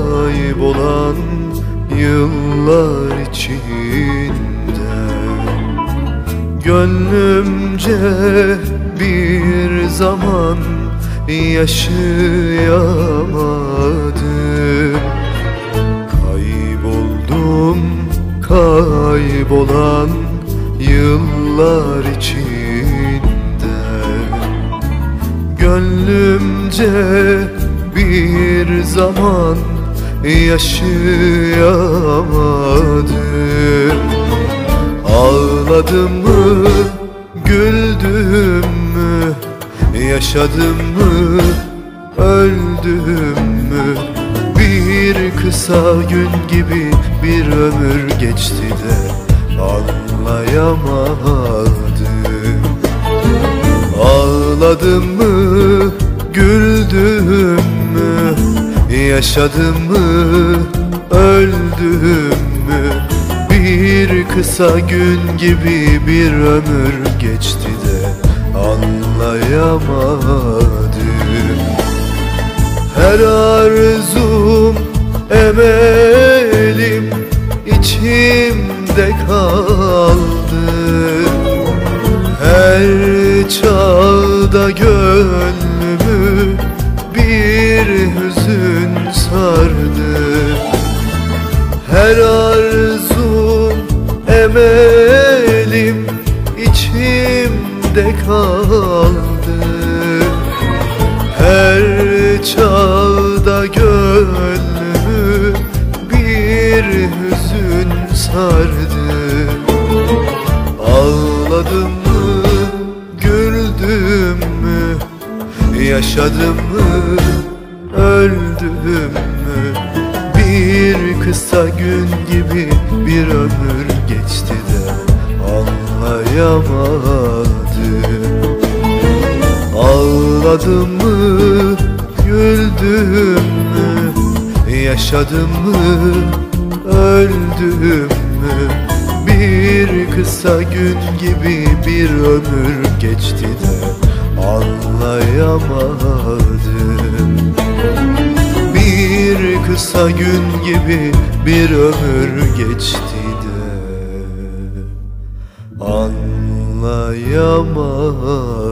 kaybolan yıllar içinde. Gönlümce bir zaman yaşayamadım. Kayboldum kaybolan yıllar içinde. Gönlümce bir zaman yaşayamadım. Ağladım mı, güldüm mü, yaşadım mı, öldüm mü? Bir kısa gün gibi bir ömür geçti de anlayamadım. Ağladım mı, güldüm yaşadım mı, öldüm mü? Bir kısa gün gibi bir ömür geçti de anlayamadım. Her arzum, emelim içimde kaldı. Her çağda gönlümü sardı Her arzum, emelim içimde kaldı. Her çağda gönlümü bir hüzün sardı. Ağladım mı, güldüm mü, yaşadım mı, öldüm mü? Bir kısa gün gibi bir ömür geçti de anlayamadım. Ağladım mı, güldüm mü, yaşadım mı, öldüm mü? Bir kısa gün gibi bir ömür geçti de anlayamadım Kısa gün gibi bir ömür geçti de. Anlayamadım